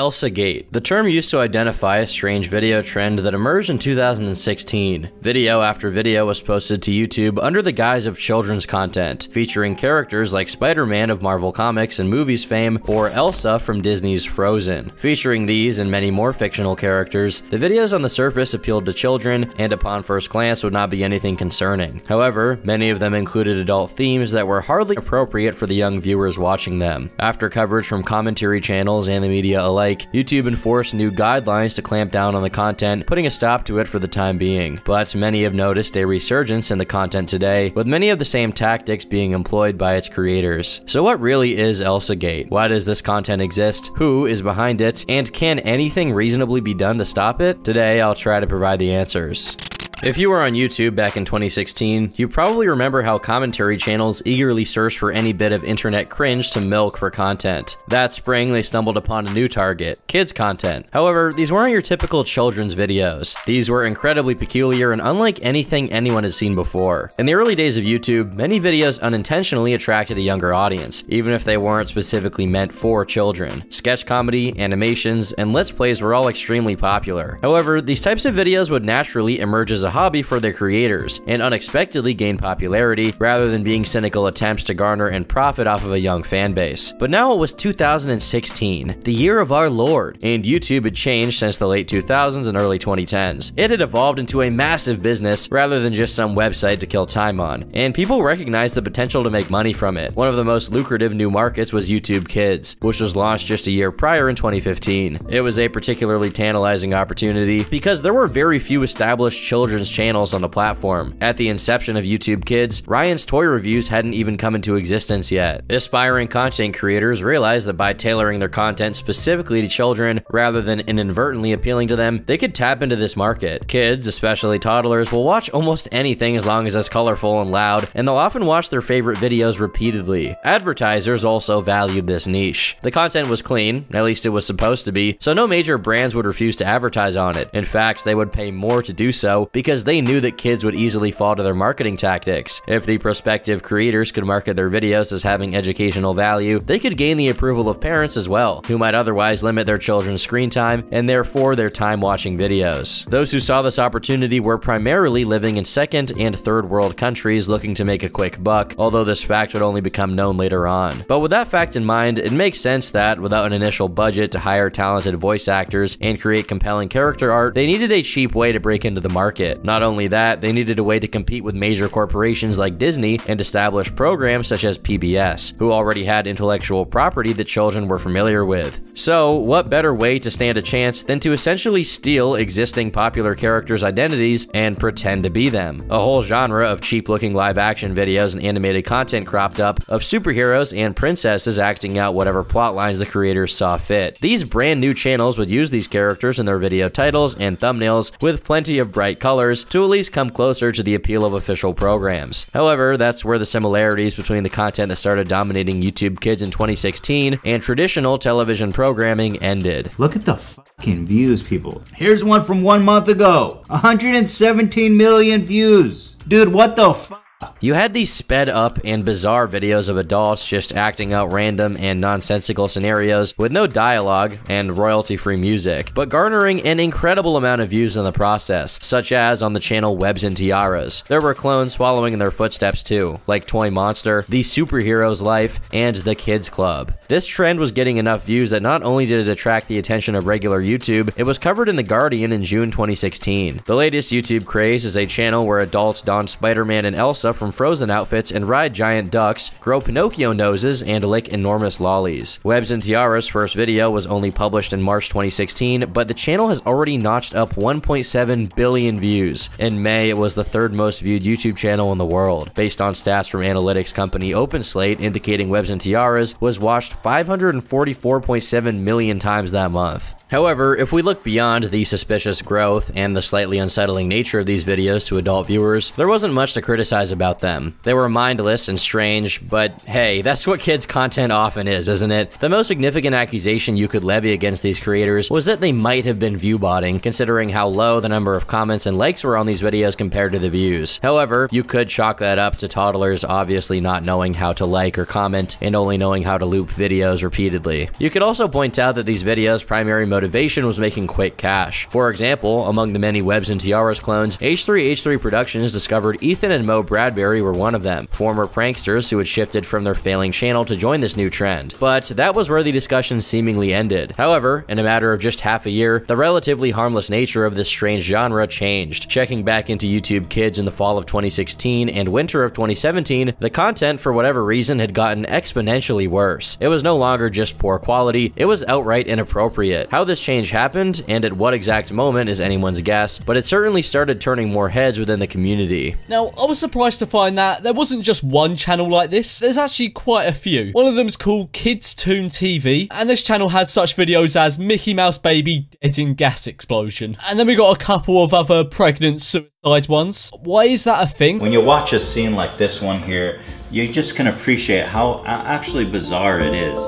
Elsagate. The term used to identify a strange video trend that emerged in 2016. Video after video was posted to YouTube under the guise of children's content, featuring characters like Spider-Man of Marvel Comics and movies fame, or Elsa from Disney's Frozen. Featuring these and many more fictional characters, the videos on the surface appealed to children and upon first glance would not be anything concerning. However, many of them included adult themes that were hardly appropriate for the young viewers watching them. After coverage from commentary channels and the media like, YouTube enforced new guidelines to clamp down on the content, putting a stop to it for the time being. But many have noticed a resurgence in the content today, with many of the same tactics being employed by its creators. So what really is ElsaGate? Why does this content exist? Who is behind it? And can anything reasonably be done to stop it? Today, I'll try to provide the answers. If you were on YouTube back in 2016, you probably remember how commentary channels eagerly searched for any bit of internet cringe to milk for content. That spring, they stumbled upon a new target, kids content. However, these weren't your typical children's videos. These were incredibly peculiar and unlike anything anyone had seen before. In the early days of YouTube, many videos unintentionally attracted a younger audience, even if they weren't specifically meant for children. Sketch comedy, animations, and let's plays were all extremely popular. However, these types of videos would naturally emerge as a hobby for their creators, and unexpectedly gain popularity rather than being cynical attempts to garner and profit off of a young fan base. But now it was 2016, the year of our Lord, and YouTube had changed since the late 2000s and early 2010s. It had evolved into a massive business rather than just some website to kill time on, and people recognized the potential to make money from it. One of the most lucrative new markets was YouTube Kids, which was launched just a year prior in 2015. It was a particularly tantalizing opportunity because there were very few established children's children's channels on the platform. At the inception of YouTube Kids, Ryan's toy reviews hadn't even come into existence yet. Aspiring content creators realized that by tailoring their content specifically to children rather than inadvertently appealing to them, they could tap into this market. Kids, especially toddlers, will watch almost anything as long as it's colorful and loud, and they'll often watch their favorite videos repeatedly. Advertisers also valued this niche. The content was clean, at least it was supposed to be, so no major brands would refuse to advertise on it. In fact, they would pay more to do so because because they knew that kids would easily fall to their marketing tactics. If the prospective creators could market their videos as having educational value, they could gain the approval of parents as well, who might otherwise limit their children's screen time and therefore their time watching videos. Those who saw this opportunity were primarily living in second and third world countries looking to make a quick buck, although this fact would only become known later on. But with that fact in mind, it makes sense that without an initial budget to hire talented voice actors and create compelling character art, they needed a cheap way to break into the market. Not only that, they needed a way to compete with major corporations like Disney and establish programs such as PBS, who already had intellectual property that children were familiar with. So, what better way to stand a chance than to essentially steal existing popular characters' identities and pretend to be them? A whole genre of cheap-looking live-action videos and animated content cropped up of superheroes and princesses acting out whatever plot lines the creators saw fit. These brand new channels would use these characters in their video titles and thumbnails with plenty of bright colors to at least come closer to the appeal of official programs. However, that's where the similarities between the content that started dominating YouTube Kids in 2016 and traditional television programming ended. Look at the fucking views, people. Here's one from one month ago 117 million views. Dude, what the fuck? You had these sped up and bizarre videos of adults just acting out random and nonsensical scenarios with no dialogue and royalty free music, but garnering an incredible amount of views in the process, such as on the channel Webs and Tiaras. There were clones following in their footsteps too, like Toy Monster, The Superhero's Life, and The Kids Club. This trend was getting enough views that not only did it attract the attention of regular YouTube, it was covered in The Guardian in June 2016. The latest YouTube craze is a channel where adults don Spider-Man and Elsa from Frozen outfits and ride giant ducks, grow Pinocchio noses, and lick enormous lollies. Webs and Tiara's first video was only published in March 2016, but the channel has already notched up 1.7 billion views. In May, it was the third most viewed YouTube channel in the world, based on stats from analytics company OpenSlate indicating Webs and Tiaras was watched 544.7 million times that month. However, if we look beyond the suspicious growth and the slightly unsettling nature of these videos to adult viewers, there wasn't much to criticize about them. They were mindless and strange, but hey, that's what kids' content often is, isn't it? The most significant accusation you could levy against these creators was that they might have been viewbotting, considering how low the number of comments and likes were on these videos compared to the views. However, you could chalk that up to toddlers obviously not knowing how to like or comment and only knowing how to loop videos repeatedly. You could also point out that these videos' primary motivation was making quick cash. For example, among the many Webs and Tiaras clones, H3H3 Productions discovered Ethan and Mo Bradberry were one of them, former pranksters who had shifted from their failing channel to join this new trend. But that was where the discussion seemingly ended. However, in a matter of just half a year, the relatively harmless nature of this strange genre changed. Checking back into YouTube Kids in the fall of 2016 and winter of 2017, the content, for whatever reason, had gotten exponentially worse. It was no longer just poor quality, it was outright inappropriate. How this change happened, and at what exact moment is anyone's guess, but it certainly started turning more heads within the community. Now, I was surprised to find that there wasn't just one channel like this, there's actually quite a few. One of them is called Kids Toon TV, and this channel has such videos as Mickey Mouse Baby Dead in Gas Explosion. And then we got a couple of other pregnant suicide ones. Why is that a thing? When you watch a scene like this one here, you just can appreciate how actually bizarre it is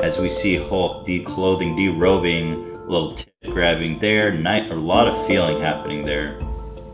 as we see Hulk declothing, derobing, little tip grabbing there, night, a lot of feeling happening there.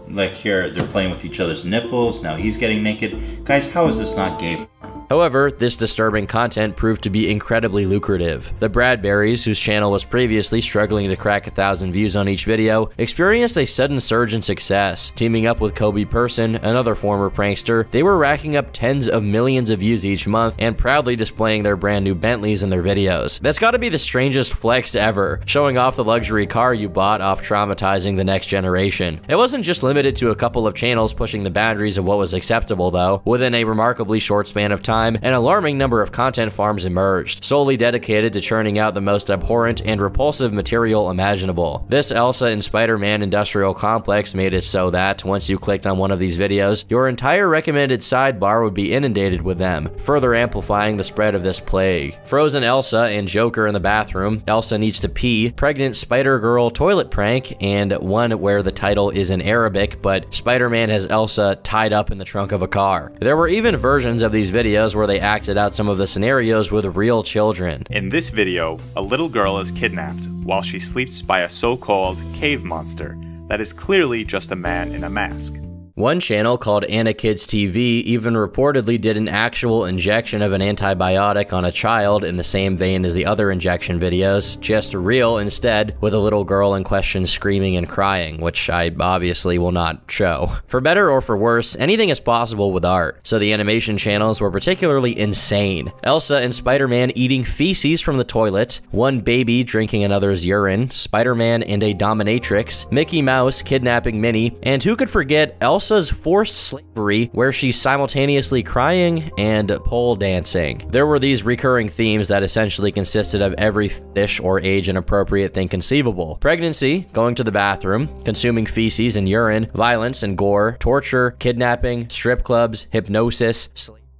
Like here, they're playing with each other's nipples, now he's getting naked. Guys, how is this not gay However, this disturbing content proved to be incredibly lucrative. The Bradberries, whose channel was previously struggling to crack a thousand views on each video, experienced a sudden surge in success. Teaming up with Kobe Person, another former prankster, they were racking up tens of millions of views each month and proudly displaying their brand new Bentleys in their videos. That's gotta be the strangest flex ever, showing off the luxury car you bought off traumatizing the next generation. It wasn't just limited to a couple of channels pushing the boundaries of what was acceptable though. Within a remarkably short span of time, time, an alarming number of content farms emerged, solely dedicated to churning out the most abhorrent and repulsive material imaginable. This Elsa and Spider-Man industrial complex made it so that, once you clicked on one of these videos, your entire recommended sidebar would be inundated with them, further amplifying the spread of this plague. Frozen Elsa and Joker in the bathroom, Elsa needs to pee, pregnant Spider-Girl toilet prank, and one where the title is in Arabic, but Spider-Man has Elsa tied up in the trunk of a car. There were even versions of these videos where they acted out some of the scenarios with real children. In this video, a little girl is kidnapped while she sleeps by a so-called cave monster that is clearly just a man in a mask. One channel called Anna Kids TV even reportedly did an actual injection of an antibiotic on a child in the same vein as the other injection videos, just real instead, with a little girl in question screaming and crying, which I obviously will not show. For better or for worse, anything is possible with art, so the animation channels were particularly insane. Elsa and Spider-Man eating feces from the toilet, one baby drinking another's urine, Spider-Man and a dominatrix, Mickey Mouse kidnapping Minnie, and who could forget Elsa Elsa's forced slavery, where she's simultaneously crying and pole dancing. There were these recurring themes that essentially consisted of every fetish or age inappropriate thing conceivable. Pregnancy, going to the bathroom, consuming feces and urine, violence and gore, torture, kidnapping, strip clubs, hypnosis,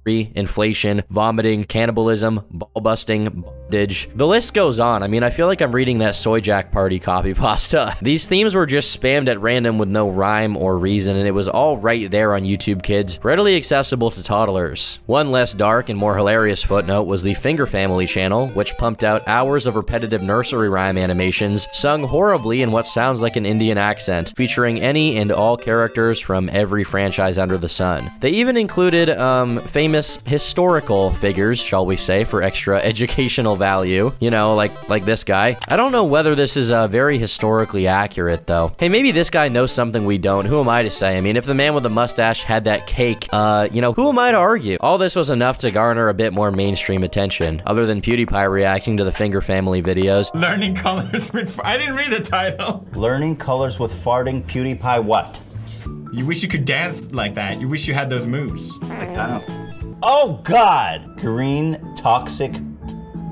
inflation, vomiting, cannibalism, ball busting, bondage. The list goes on. I mean, I feel like I'm reading that Soyjak Party copy pasta. These themes were just spammed at random with no rhyme or reason, and it was all right there on YouTube Kids, readily accessible to toddlers. One less dark and more hilarious footnote was the Finger Family channel, which pumped out hours of repetitive nursery rhyme animations, sung horribly in what sounds like an Indian accent, featuring any and all characters from every franchise under the sun. They even included, um, famous historical figures, shall we say, for extra educational value, you know, like like this guy. I don't know whether this is uh, very historically accurate, though. Hey, maybe this guy knows something we don't. Who am I to say? I mean, if the man with the mustache had that cake, uh, you know, who am I to argue? All this was enough to garner a bit more mainstream attention, other than PewDiePie reacting to the Finger Family videos. Learning colors with... I didn't read the title. Learning colors with farting PewDiePie what? You wish you could dance like that. You wish you had those moves. Oh, God! Green, toxic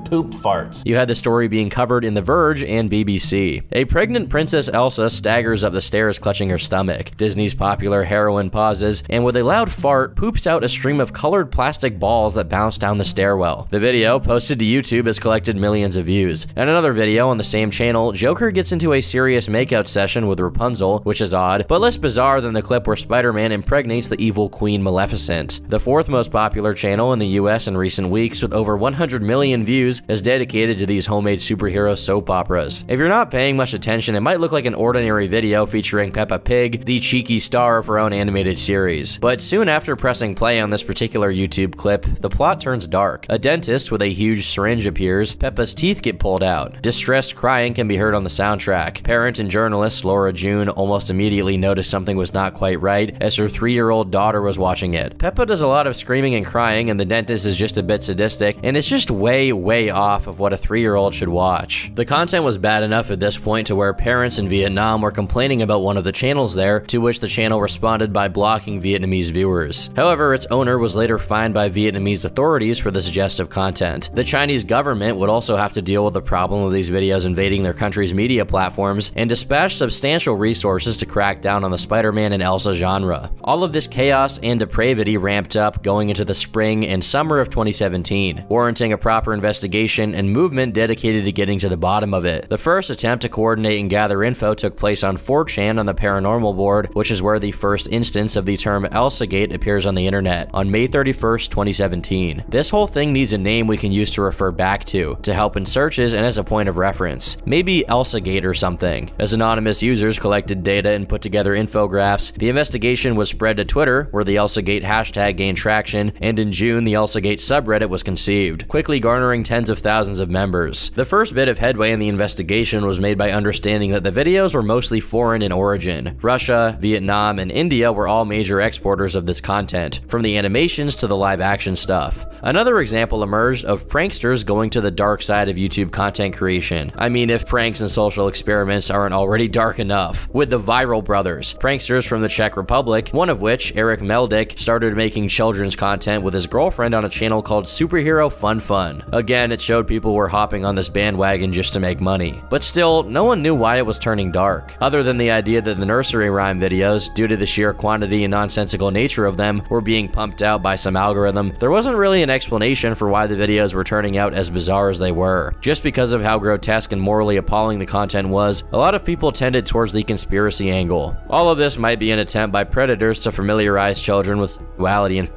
poop farts. You had the story being covered in The Verge and BBC. A pregnant Princess Elsa staggers up the stairs clutching her stomach. Disney's popular heroine pauses, and with a loud fart, poops out a stream of colored plastic balls that bounce down the stairwell. The video, posted to YouTube, has collected millions of views. And another video on the same channel, Joker gets into a serious makeout session with Rapunzel, which is odd, but less bizarre than the clip where Spider-Man impregnates the evil Queen Maleficent. The fourth most popular channel in the US in recent weeks, with over 100 million views, is dedicated to these homemade superhero soap operas. If you're not paying much attention, it might look like an ordinary video featuring Peppa Pig, the cheeky star of her own animated series. But soon after pressing play on this particular YouTube clip, the plot turns dark. A dentist with a huge syringe appears, Peppa's teeth get pulled out. Distressed crying can be heard on the soundtrack. Parent and journalist Laura June almost immediately noticed something was not quite right as her three-year-old daughter was watching it. Peppa does a lot of screaming and crying and the dentist is just a bit sadistic and it's just way, way off of what a three-year-old should watch. The content was bad enough at this point to where parents in Vietnam were complaining about one of the channels there, to which the channel responded by blocking Vietnamese viewers. However, its owner was later fined by Vietnamese authorities for the suggestive content. The Chinese government would also have to deal with the problem of these videos invading their country's media platforms and dispatch substantial resources to crack down on the Spider-Man and Elsa genre. All of this chaos and depravity ramped up going into the spring and summer of 2017, warranting a proper investigation and movement dedicated to getting to the bottom of it. The first attempt to coordinate and gather info took place on 4chan on the Paranormal board, which is where the first instance of the term Elsagate appears on the internet, on May 31st, 2017. This whole thing needs a name we can use to refer back to, to help in searches and as a point of reference. Maybe Elsagate or something. As anonymous users collected data and put together infographics, the investigation was spread to Twitter, where the Elsagate hashtag gained traction, and in June, the Elsagate subreddit was conceived, quickly garnering tens of thousands of members. The first bit of headway in the investigation was made by understanding that the videos were mostly foreign in origin. Russia, Vietnam, and India were all major exporters of this content, from the animations to the live action stuff. Another example emerged of pranksters going to the dark side of YouTube content creation. I mean, if pranks and social experiments aren't already dark enough. With the Viral Brothers, pranksters from the Czech Republic, one of which, Eric Meldick, started making children's content with his girlfriend on a channel called Superhero Fun Fun. Again, it showed people were hopping on this bandwagon just to make money. But still, no one knew why it was turning dark, other than the idea that the nursery rhyme videos, due to the sheer quantity and nonsensical nature of them, were being pumped out by some algorithm. There wasn't really an explanation for why the videos were turning out as bizarre as they were. Just because of how grotesque and morally appalling the content was, a lot of people tended towards the conspiracy angle. All of this might be an attempt by predators to familiarize children with sexuality and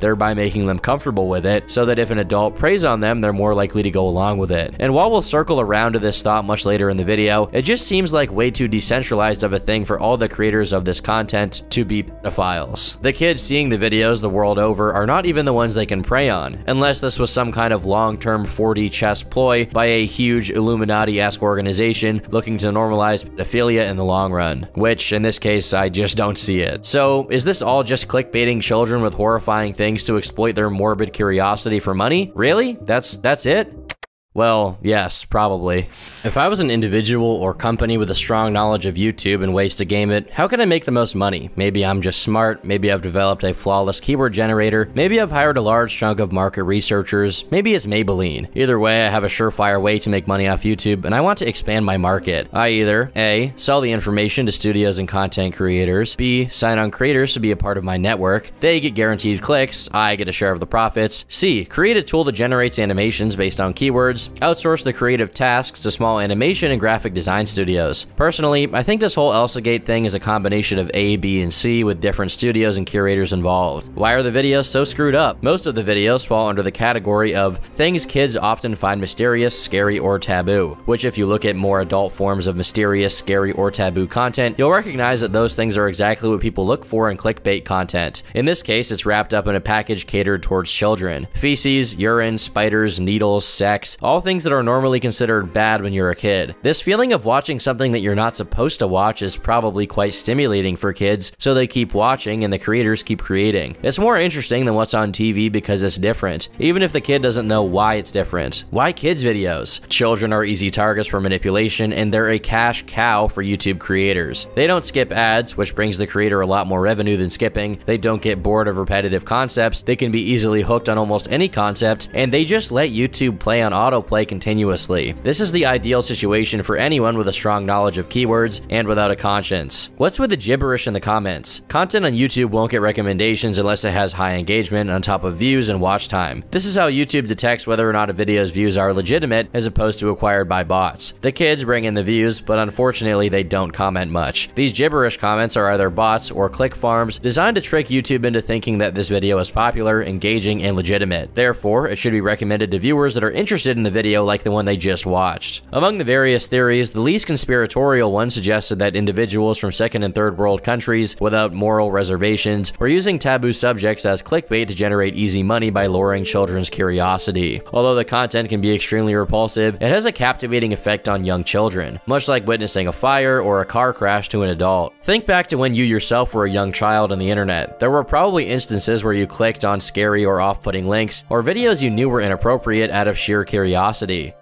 thereby making them comfortable with it, so that if an adult preys on them, they're more likely to go along with it. And while we'll circle around to this thought much later in the video, it just seems like way too decentralized of a thing for all the creators of this content to be pedophiles. The kids seeing the videos the world over are not even the ones they can prey on, unless this was some kind of long-term 4D chess ploy by a huge Illuminati-esque organization looking to normalize pedophilia in the long run, which in this case, I just don't see it. So is this all just clickbaiting children with horrifying things to exploit their morbid curiosity for money? Really? That's that's it? Well, yes, probably. If I was an individual or company with a strong knowledge of YouTube and ways to game it, how can I make the most money? Maybe I'm just smart, maybe I've developed a flawless keyword generator, maybe I've hired a large chunk of market researchers, maybe it's Maybelline. Either way, I have a surefire way to make money off YouTube, and I want to expand my market. I either A. Sell the information to studios and content creators, B. Sign on creators to be a part of my network, they get guaranteed clicks, I get a share of the profits, C. Create a tool that generates animations based on keywords, outsource the creative tasks to small animation and graphic design studios. Personally, I think this whole Elsagate thing is a combination of A, B, and C with different studios and curators involved. Why are the videos so screwed up? Most of the videos fall under the category of things kids often find mysterious, scary, or taboo, which if you look at more adult forms of mysterious, scary, or taboo content, you'll recognize that those things are exactly what people look for in clickbait content. In this case, it's wrapped up in a package catered towards children. Feces, urine, spiders, needles, sex, things that are normally considered bad when you're a kid. This feeling of watching something that you're not supposed to watch is probably quite stimulating for kids, so they keep watching and the creators keep creating. It's more interesting than what's on TV because it's different, even if the kid doesn't know why it's different. Why kids videos? Children are easy targets for manipulation and they're a cash cow for YouTube creators. They don't skip ads, which brings the creator a lot more revenue than skipping. They don't get bored of repetitive concepts. They can be easily hooked on almost any concept, and they just let YouTube play on auto autoplay continuously. This is the ideal situation for anyone with a strong knowledge of keywords and without a conscience. What's with the gibberish in the comments? Content on YouTube won't get recommendations unless it has high engagement on top of views and watch time. This is how YouTube detects whether or not a video's views are legitimate as opposed to acquired by bots. The kids bring in the views, but unfortunately they don't comment much. These gibberish comments are either bots or click farms designed to trick YouTube into thinking that this video is popular, engaging, and legitimate. Therefore, it should be recommended to viewers that are interested in the video like the one they just watched. Among the various theories, the least conspiratorial one suggested that individuals from second and third world countries without moral reservations were using taboo subjects as clickbait to generate easy money by luring children's curiosity. Although the content can be extremely repulsive, it has a captivating effect on young children, much like witnessing a fire or a car crash to an adult. Think back to when you yourself were a young child on the internet. There were probably instances where you clicked on scary or off-putting links, or videos you knew were inappropriate out of sheer curiosity.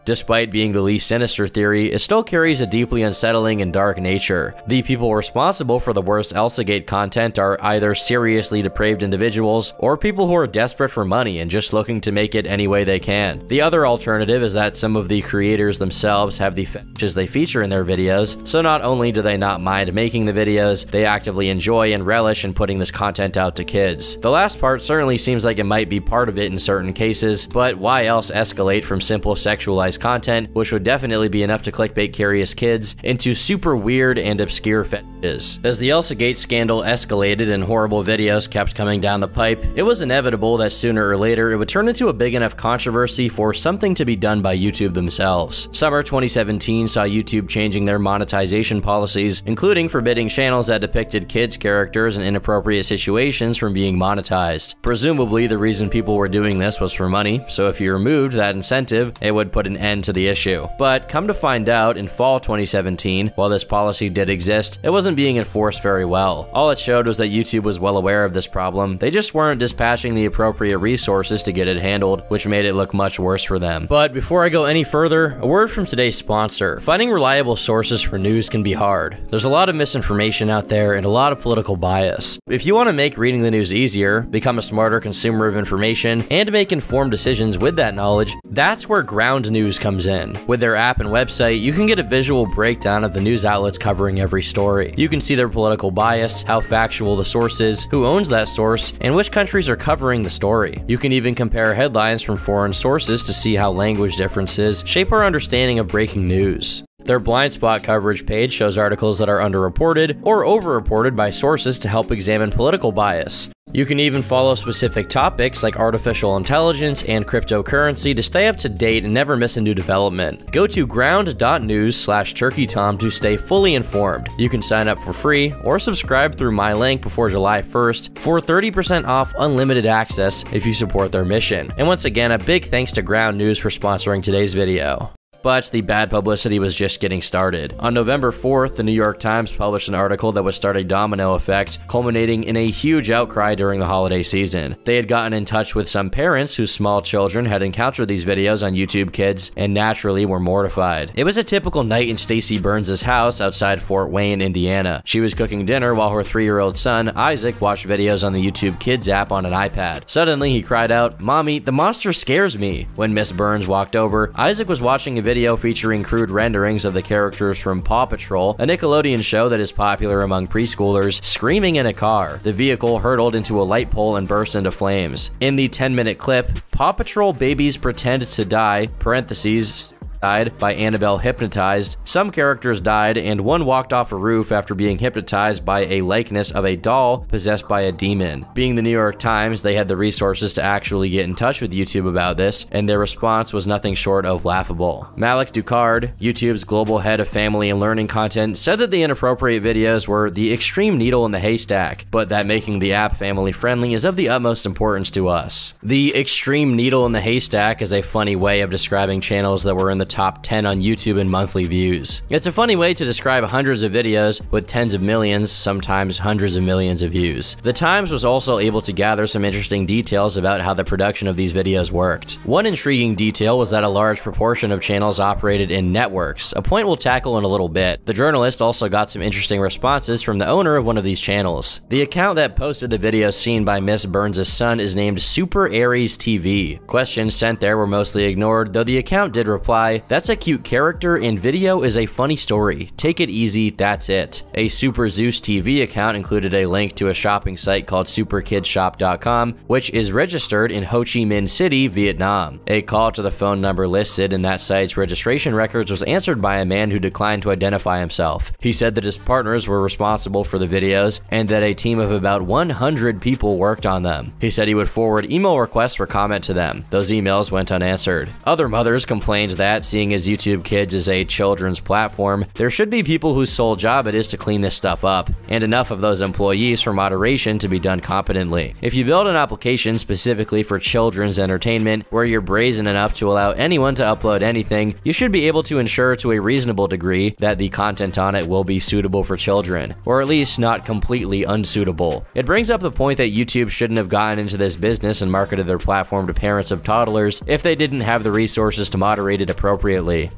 Despite being the least sinister theory, it still carries a deeply unsettling and dark nature. The people responsible for the worst Elsagate content are either seriously depraved individuals, or people who are desperate for money and just looking to make it any way they can. The other alternative is that some of the creators themselves have the fetishes they feature in their videos, so not only do they not mind making the videos, they actively enjoy and relish in putting this content out to kids. The last part certainly seems like it might be part of it in certain cases, but why else escalate from simple sexualized content, which would definitely be enough to clickbait curious kids, into super weird and obscure fetishes? As the Elsagate scandal escalated and horrible videos kept coming down the pipe, it was inevitable that sooner or later it would turn into a big enough controversy for something to be done by YouTube themselves. Summer 2017 saw YouTube changing their monetization policies, including forbidding channels that depicted kids' characters in inappropriate situations from being monetized. Presumably, the reason people were doing this was for money, so if you removed that incentive, it would put an end to the issue. But come to find out, in fall 2017, while this policy did exist, it wasn't being enforced very well. All it showed was that YouTube was well aware of this problem, they just weren't dispatching the appropriate resources to get it handled, which made it look much worse for them. But before I go any further, a word from today's sponsor. Finding reliable sources for news can be hard. There's a lot of misinformation out there and a lot of political bias. If you want to make reading the news easier, become a smarter consumer of information, and make informed decisions with that knowledge, that's where Ground News comes in. With their app and website, you can get a visual breakdown of the news outlets covering every story. You can see their political bias, how factual the source is, who owns that source, and which countries are covering the story. You can even compare headlines from foreign sources to see how language differences shape our understanding of breaking news. Their blind spot coverage page shows articles that are underreported or overreported by sources to help examine political bias. You can even follow specific topics like artificial intelligence and cryptocurrency to stay up to date and never miss a new development. Go to ground.news slash turkeytom to stay fully informed. You can sign up for free or subscribe through my link before July 1st for 30% off unlimited access if you support their mission. And once again, a big thanks to Ground News for sponsoring today's video. But the bad publicity was just getting started. On November 4th, the New York Times published an article that would start a domino effect, culminating in a huge outcry during the holiday season. They had gotten in touch with some parents whose small children had encountered these videos on YouTube Kids and naturally were mortified. It was a typical night in Staci Burns' house outside Fort Wayne, Indiana. She was cooking dinner while her three-year-old son, Isaac, watched videos on the YouTube Kids app on an iPad. Suddenly, he cried out, Mommy, the monster scares me. When Miss Burns walked over, Isaac was watching a video featuring crude renderings of the characters from Paw Patrol, a Nickelodeon show that is popular among preschoolers, screaming in a car. The vehicle hurtled into a light pole and burst into flames. In the 10-minute clip, Paw Patrol babies pretend to die, parentheses, died by Annabelle hypnotized, some characters died, and one walked off a roof after being hypnotized by a likeness of a doll possessed by a demon. Being the New York Times, they had the resources to actually get in touch with YouTube about this, and their response was nothing short of laughable. Malik Ducard, YouTube's global head of family and learning content, said that the inappropriate videos were the extreme needle in the haystack, but that making the app family friendly is of the utmost importance to us. The extreme needle in the haystack is a funny way of describing channels that were in the top 10 on YouTube in monthly views. It's a funny way to describe hundreds of videos with tens of millions, sometimes hundreds of millions of views. The Times was also able to gather some interesting details about how the production of these videos worked. One intriguing detail was that a large proportion of channels operated in networks, a point we'll tackle in a little bit. The journalist also got some interesting responses from the owner of one of these channels. The account that posted the video seen by Miss Burns' son is named Super Aries TV. Questions sent there were mostly ignored, though the account did reply, That's a cute character and video is a funny story. Take it easy, that's it. A Super Zeus TV account included a link to a shopping site called superkidshop.com, which is registered in Ho Chi Minh City, Vietnam. A call to the phone number listed in that site's registration records was answered by a man who declined to identify himself. He said that his partners were responsible for the videos and that a team of about 100 people worked on them. He said he would forward email requests for comment to them. Those emails went unanswered. Other mothers complained that, seeing as YouTube Kids is a children's platform, there should be people whose sole job it is to clean this stuff up, and enough of those employees for moderation to be done competently. If you build an application specifically for children's entertainment where you're brazen enough to allow anyone to upload anything, you should be able to ensure to a reasonable degree that the content on it will be suitable for children, or at least not completely unsuitable. It brings up the point that YouTube shouldn't have gotten into this business and marketed their platform to parents of toddlers if they didn't have the resources to moderate it appropriately.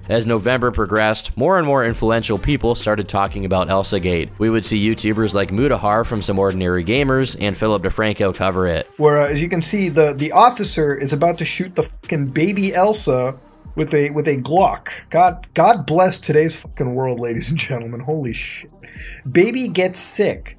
As November progressed, more and more influential people started talking about Elsagate. We would see YouTubers like Mudahar from Some Ordinary Gamers and Philip DeFranco cover it. Where, uh, as you can see, the the officer is about to shoot the fucking baby Elsa with a with a Glock. God God bless today's fucking world, ladies and gentlemen. Holy shit. Baby gets sick.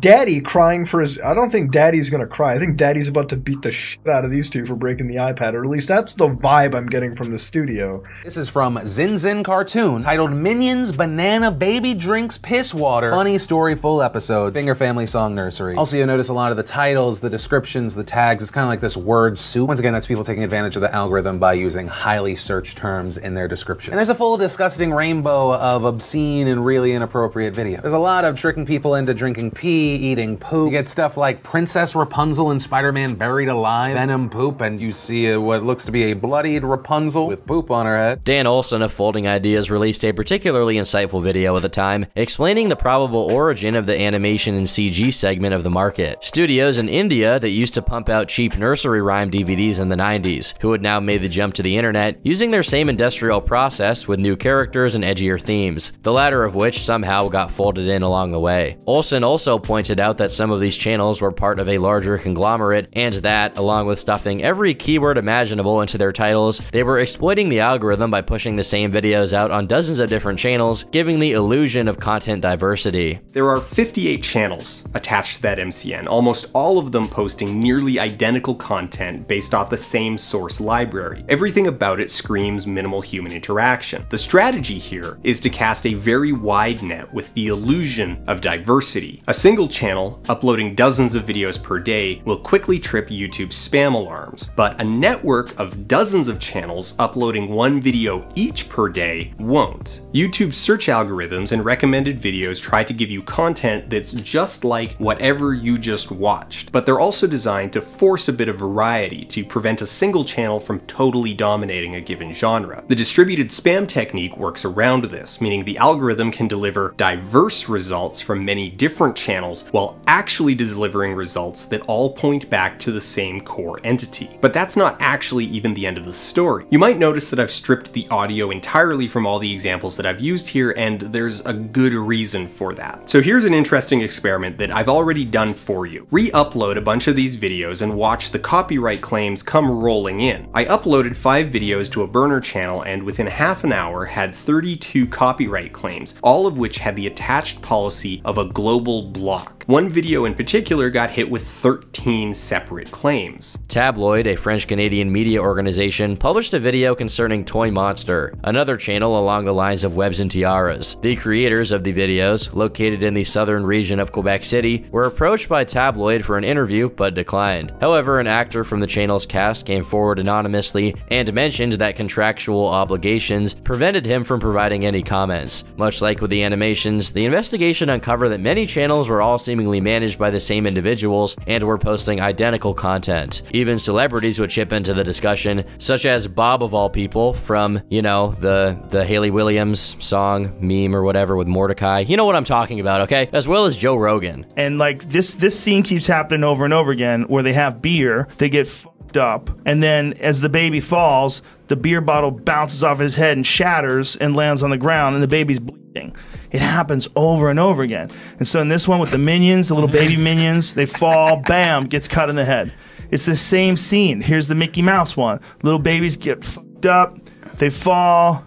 Daddy crying for his. I don't think Daddy's gonna cry. I think Daddy's about to beat the shit out of these two for breaking the iPad, or at least that's the vibe I'm getting from the studio. This is from Zin Zin Cartoon, titled Minions Banana Baby Drinks Piss Water. Funny story, full episode. Finger Family Song Nursery. Also, you'll notice a lot of the titles, the descriptions, the tags. It's kind of like this word soup. Once again, that's people taking advantage of the algorithm by using highly searched terms in their description. And there's a full disgusting rainbow of obscene and really inappropriate videos. There's a lot of tricking people into drinking pee, eating poop. You get stuff like Princess Rapunzel and Spider-Man buried alive, Venom poop, and you see a, what looks to be a bloodied Rapunzel with poop on her head. Dan Olson of Folding Ideas released a particularly insightful video at the time explaining the probable origin of the animation and CG segment of the market. Studios in India that used to pump out cheap nursery rhyme DVDs in the 90s, who had now made the jump to the internet using their same industrial process with new characters and edgier themes, the latter of which somehow got folded in along the way. Olson also pointed out that some of these channels were part of a larger conglomerate, and that, along with stuffing every keyword imaginable into their titles, they were exploiting the algorithm by pushing the same videos out on dozens of different channels, giving the illusion of content diversity. There are 58 channels attached to that MCN, almost all of them posting nearly identical content based off the same source library. Everything about it screams minimal human interaction. The strategy here is to cast a very wide net with the illusion of diversity. A single channel uploading dozens of videos per day will quickly trip YouTube's spam alarms, but a network of dozens of channels uploading one video each per day won't. YouTube's search algorithms and recommended videos try to give you content that's just like whatever you just watched, but they're also designed to force a bit of variety to prevent a single channel from totally dominating a given genre. The distributed spam technique works around this, meaning the algorithm can deliver diverse results from many different channels while actually delivering results that all point back to the same core entity. But that's not actually even the end of the story. You might notice that I've stripped the audio entirely from all the examples that I've used here, and there's a good reason for that. So here's an interesting experiment that I've already done for you. Re-upload a bunch of these videos and watch the copyright claims come rolling in. I uploaded 5 videos to a burner channel and within half an hour had 32 copyright claims, all of which had the attached policy of a global block. One video in particular got hit with 13 separate claims. Tabloid, a French-Canadian media organization, published a video concerning Toy Monster, another channel along the lines of Webs and Tiaras. The creators of the videos, located in the southern region of Quebec City, were approached by Tabloid for an interview but declined. However, an actor from the channel's cast came forward anonymously and mentioned that contractual obligations prevented him from providing any comments. Much like with the animations, the investigation uncovered that many channels were all seemingly managed by the same individuals and were posting identical content. Even celebrities would chip into the discussion, such as Bob of all people from, you know, the the Hayley Williams song, meme or whatever with Mordecai. You know what I'm talking about, okay? As well as Joe Rogan. And like this this scene keeps happening over and over again where they have beer, they get fucked up, and then as the baby falls, the beer bottle bounces off his head and shatters and lands on the ground and the baby's bleeding. It happens over and over again. And so in this one with the minions, the little baby minions, they fall, bam, gets cut in the head. It's the same scene. Here's the Mickey Mouse one. Little babies get fucked up, they fall,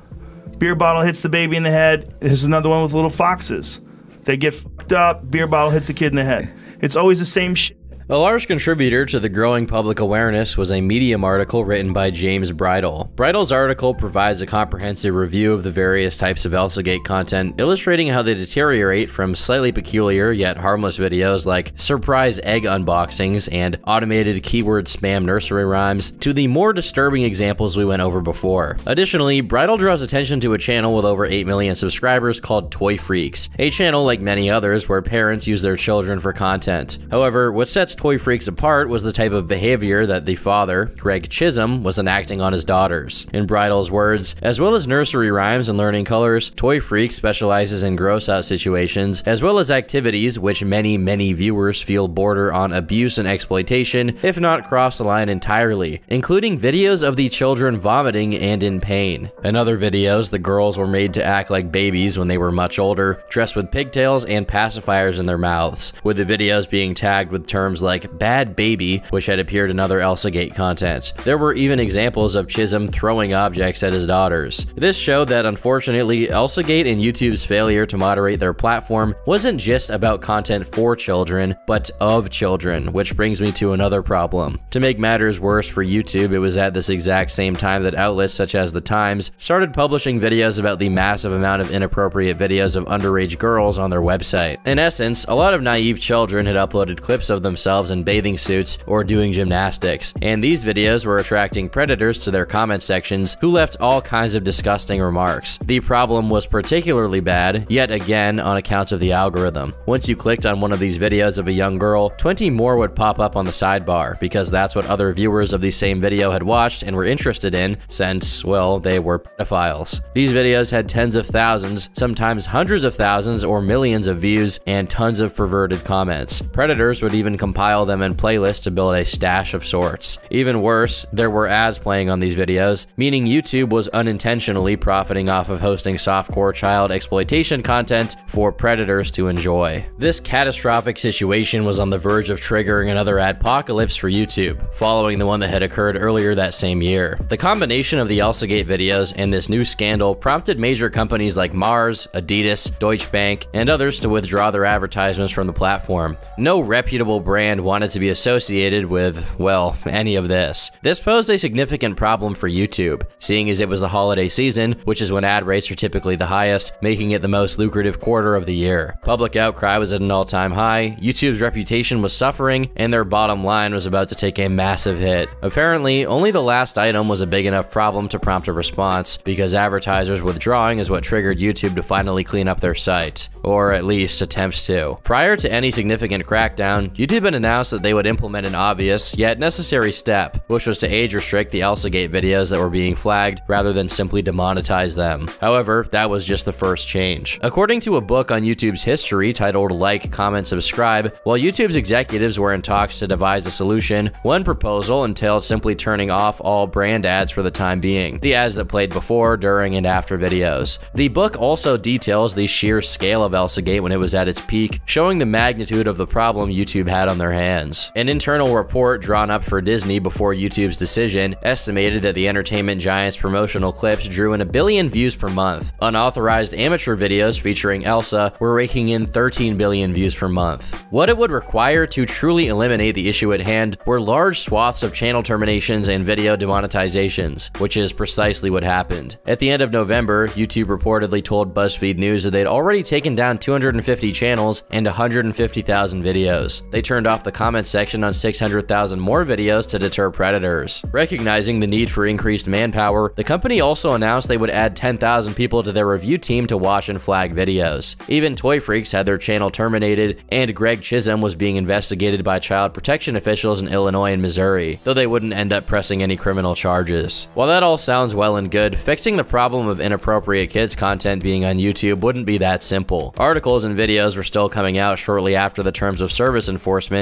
beer bottle hits the baby in the head. There's another one with little foxes. They get fucked up, beer bottle hits the kid in the head. It's always the same shit. A large contributor to the growing public awareness was a Medium article written by James Bridle. Bridle's article provides a comprehensive review of the various types of Elsagate content, illustrating how they deteriorate from slightly peculiar yet harmless videos like surprise egg unboxings and automated keyword spam nursery rhymes to the more disturbing examples we went over before. Additionally, Bridle draws attention to a channel with over 8 million subscribers called Toy Freaks, a channel like many others where parents use their children for content. However, what sets Toy Freaks apart was the type of behavior that the father, Greg Chisholm, was enacting on his daughters. In Bridle's words, as well as nursery rhymes and learning colors, Toy Freak specializes in gross out situations, as well as activities which many, many viewers feel border on abuse and exploitation, if not cross the line entirely, including videos of the children vomiting and in pain. In other videos, the girls were made to act like babies when they were much older, dressed with pigtails and pacifiers in their mouths, with the videos being tagged with terms like like Bad Baby, which had appeared in other Elsagate content. There were even examples of Chisholm throwing objects at his daughters. This showed that unfortunately, Elsagate and YouTube's failure to moderate their platform wasn't just about content for children, but of children, which brings me to another problem. To make matters worse for YouTube, it was at this exact same time that outlets such as The Times started publishing videos about the massive amount of inappropriate videos of underage girls on their website. In essence, a lot of naive children had uploaded clips of themselves in bathing suits or doing gymnastics, and these videos were attracting predators to their comment sections who left all kinds of disgusting remarks. The problem was particularly bad, yet again, on account of the algorithm. Once you clicked on one of these videos of a young girl, 20 more would pop up on the sidebar, because that's what other viewers of the same video had watched and were interested in, since, well, they were pedophiles. These videos had tens of thousands, sometimes hundreds of thousands or millions of views, and tons of perverted comments. Predators would even compile them in playlists to build a stash of sorts. Even worse, there were ads playing on these videos, meaning YouTube was unintentionally profiting off of hosting softcore child exploitation content for predators to enjoy. This catastrophic situation was on the verge of triggering another adpocalypse for YouTube, following the one that had occurred earlier that same year. The combination of the Elsagate videos and this new scandal prompted major companies like Mars, Adidas, Deutsche Bank, and others to withdraw their advertisements from the platform. No reputable brand wanted to be associated with, well, any of this. This posed a significant problem for YouTube, seeing as it was the holiday season, which is when ad rates are typically the highest, making it the most lucrative quarter of the year. Public outcry was at an all-time high, YouTube's reputation was suffering, and their bottom line was about to take a massive hit. Apparently, only the last item was a big enough problem to prompt a response, because advertisers withdrawing is what triggered YouTube to finally clean up their site, or at least attempts to. Prior to any significant crackdown, YouTube had announced that they would implement an obvious, yet necessary step, which was to age restrict the Elsagate videos that were being flagged rather than simply demonetize them. However, that was just the first change. According to a book on YouTube's history titled Like, Comment, Subscribe, while YouTube's executives were in talks to devise a solution, one proposal entailed simply turning off all brand ads for the time being, the ads that played before, during, and after videos. The book also details the sheer scale of Elsagate when it was at its peak, showing the magnitude of the problem YouTube had on their hands. An internal report drawn up for Disney before YouTube's decision estimated that the entertainment giant's promotional clips drew in a billion views per month. Unauthorized amateur videos featuring Elsa were raking in 13 billion views per month. What it would require to truly eliminate the issue at hand were large swaths of channel terminations and video demonetizations, which is precisely what happened. At the end of November, YouTube reportedly told BuzzFeed News that they'd already taken down 250 channels and 150,000 videos. They turned off off the comment section on 600,000 more videos to deter predators. Recognizing the need for increased manpower, the company also announced they would add 10,000 people to their review team to watch and flag videos. Even Toy Freaks had their channel terminated, and Greg Chisholm was being investigated by child protection officials in Illinois and Missouri, though they wouldn't end up pressing any criminal charges. While that all sounds well and good, fixing the problem of inappropriate kids content being on YouTube wouldn't be that simple. Articles and videos were still coming out shortly after the terms of service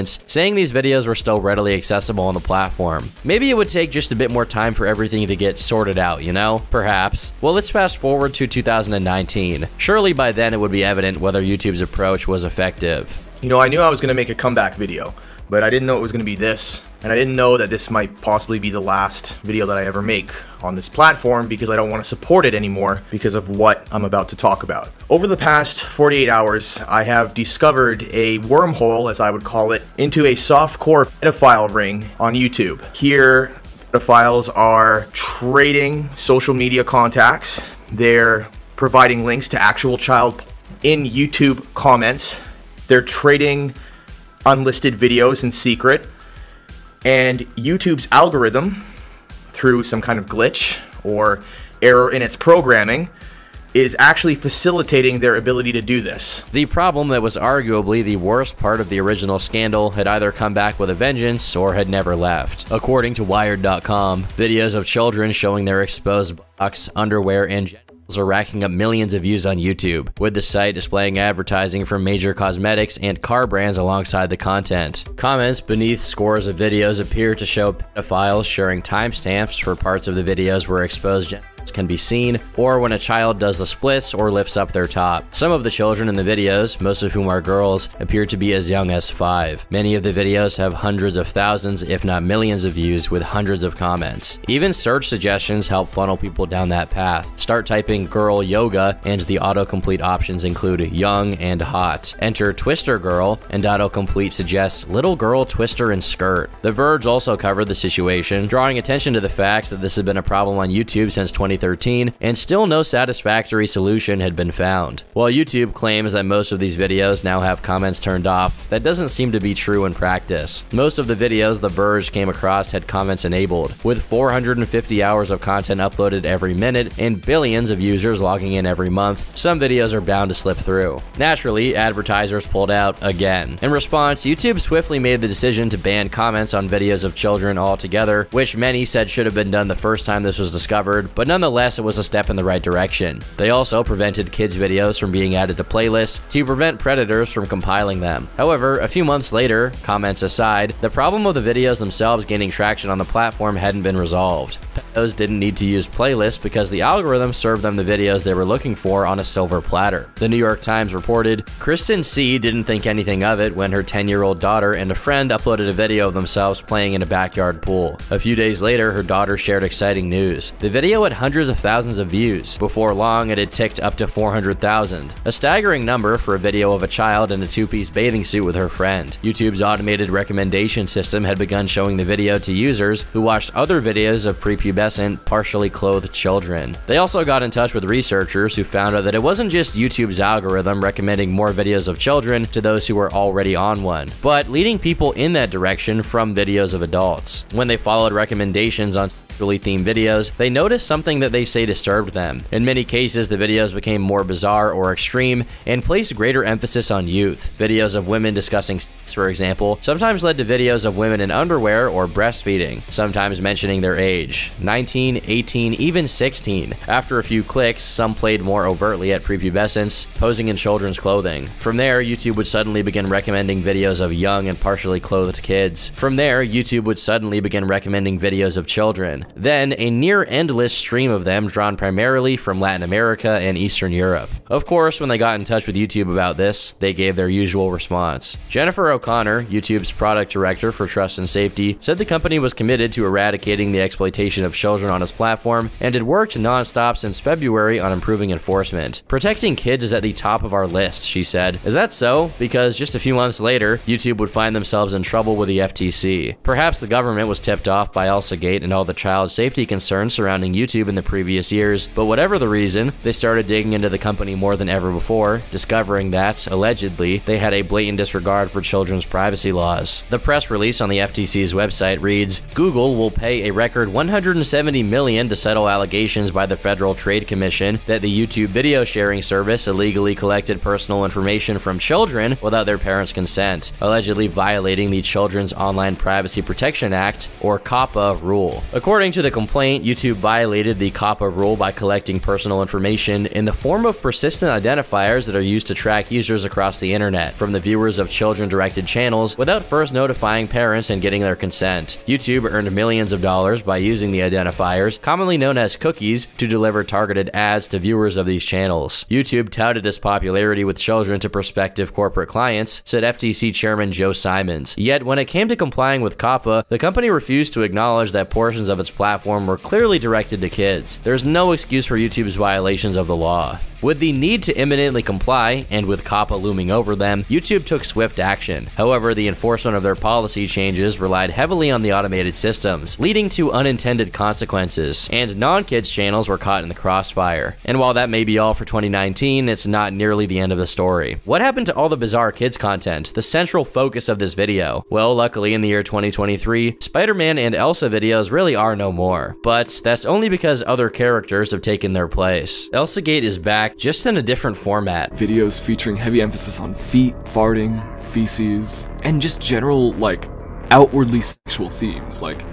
enforcements, saying these videos were still readily accessible on the platform. Maybe it would take just a bit more time for everything to get sorted out, you know? Perhaps. Well, let's fast forward to 2019. Surely by then it would be evident whether YouTube's approach was effective. You know, I knew I was going to make a comeback video, but I didn't know it was going to be this. And I didn't know that this might possibly be the last video that I ever make on this platform because I don't want to support it anymore because of what I'm about to talk about. Over the past 48 hours, I have discovered a wormhole, as I would call it, into a softcore pedophile ring on YouTube. Here, pedophiles are trading social media contacts. They're providing links to actual child in YouTube comments. They're trading unlisted videos in secret and YouTube's algorithm, through some kind of glitch or error in its programming, is actually facilitating their ability to do this. The problem that was arguably the worst part of the original scandal had either come back with a vengeance or had never left. According to Wired.com, videos of children showing their exposed box, underwear, and are racking up millions of views on YouTube, with the site displaying advertising from major cosmetics and car brands alongside the content. Comments beneath scores of videos appear to show pedophiles sharing timestamps for parts of the videos where exposed can be seen, or when a child does the splits or lifts up their top. Some of the children in the videos, most of whom are girls, appear to be as young as 5. Many of the videos have hundreds of thousands, if not millions of views with hundreds of comments. Even search suggestions help funnel people down that path. Start typing girl yoga and the autocomplete options include young and hot. Enter twister girl and autocomplete suggests little girl twister and skirt. The Verge also covered the situation, drawing attention to the fact that this has been a problem on YouTube since 2013 2013, and still no satisfactory solution had been found. While YouTube claims that most of these videos now have comments turned off, that doesn't seem to be true in practice. Most of the videos The Verge came across had comments enabled, with 450 hours of content uploaded every minute and billions of users logging in every month, some videos are bound to slip through. Naturally, advertisers pulled out again. In response, YouTube swiftly made the decision to ban comments on videos of children altogether, which many said should have been done the first time this was discovered, but nonetheless Nonetheless, it was a step in the right direction. They also prevented kids' videos from being added to playlists to prevent predators from compiling them. However, a few months later, comments aside, the problem of the videos themselves gaining traction on the platform hadn't been resolved. Pedos didn't need to use playlists because the algorithm served them the videos they were looking for on a silver platter. The New York Times reported, Kristen C didn't think anything of it when her 10-year-old daughter and a friend uploaded a video of themselves playing in a backyard pool. A few days later, her daughter shared exciting news. The video had hundreds hundreds of thousands of views. Before long, it had ticked up to 400,000, a staggering number for a video of a child in a two-piece bathing suit with her friend. YouTube's automated recommendation system had begun showing the video to users who watched other videos of prepubescent, partially clothed children. They also got in touch with researchers who found out that it wasn't just YouTube's algorithm recommending more videos of children to those who were already on one, but leading people in that direction from videos of adults. When they followed recommendations on sexually themed videos, they noticed something that they say disturbed them. In many cases, the videos became more bizarre or extreme and placed greater emphasis on youth. Videos of women discussing sex, for example, sometimes led to videos of women in underwear or breastfeeding, sometimes mentioning their age 19, 18, even 16. After a few clicks, some played more overtly at prepubescence, posing in children's clothing. From there, YouTube would suddenly begin recommending videos of young and partially clothed kids. From there, YouTube would suddenly begin recommending videos of children. Then, a near endless stream of them drawn primarily from Latin America and Eastern Europe. Of course, when they got in touch with YouTube about this, they gave their usual response. Jennifer O'Connor, YouTube's product director for trust and safety, said the company was committed to eradicating the exploitation of children on its platform and had worked nonstop since February on improving enforcement. Protecting kids is at the top of our list, she said. Is that so? Because just a few months later, YouTube would find themselves in trouble with the FTC. Perhaps the government was tipped off by ElsaGate and all the child child safety concerns surrounding YouTube in the previous years, but whatever the reason, they started digging into the company more than ever before, discovering that, allegedly, they had a blatant disregard for children's privacy laws. The press release on the FTC's website reads, Google will pay a record 170 million to settle allegations by the Federal Trade Commission that the YouTube video sharing service illegally collected personal information from children without their parents' consent, allegedly violating the Children's Online Privacy Protection Act, or COPPA, rule. According to the complaint, YouTube violated the COPPA rule by collecting personal information in the form of persistent identifiers that are used to track users across the internet from the viewers of children-directed channels without first notifying parents and getting their consent. YouTube earned millions of dollars by using the identifiers, commonly known as cookies, to deliver targeted ads to viewers of these channels. YouTube touted its popularity with children to prospective corporate clients, said FTC Chairman Joe Simons. Yet, when it came to complying with COPPA, the company refused to acknowledge that portions of its platform were clearly directed to kids. There's no excuse for YouTube's violations of the law. With the need to imminently comply, and with COPPA looming over them, YouTube took swift action. However, the enforcement of their policy changes relied heavily on the automated systems, leading to unintended consequences, and non-kids channels were caught in the crossfire. And while that may be all for 2019, it's not nearly the end of the story. What happened to all the bizarre kids content, the central focus of this video? Well, luckily in the year 2023, Spider-Man and Elsa videos really are no more. But that's only because other characters have taken their place. Elsagate is back just in a different format. Videos featuring heavy emphasis on feet, farting, feces, and just general, like, outwardly sexual themes, like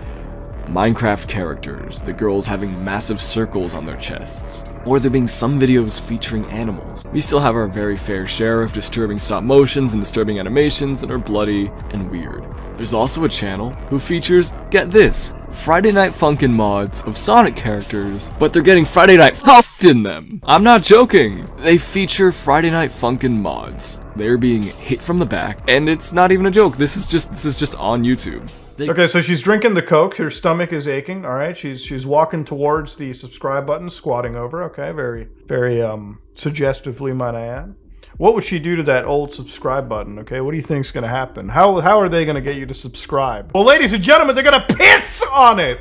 Minecraft characters, the girls having massive circles on their chests, or there being some videos featuring animals. We still have our very fair share of disturbing stop motions and disturbing animations that are bloody and weird. There's also a channel who features, get this, Friday Night Funkin' mods of Sonic characters, but they're getting Friday Night Fucked in them. I'm not joking. They feature Friday Night Funkin' mods. They're being hit from the back, and it's not even a joke. This is just this is just on YouTube. Okay, so she's drinking the coke. Her stomach is aching. All right, she's she's walking towards the subscribe button, squatting over. Okay, very very um suggestively, might I add. What would she do to that old subscribe button? Okay, what do you think's going to happen? How how are they going to get you to subscribe? Well, ladies and gentlemen, they're going to piss on it.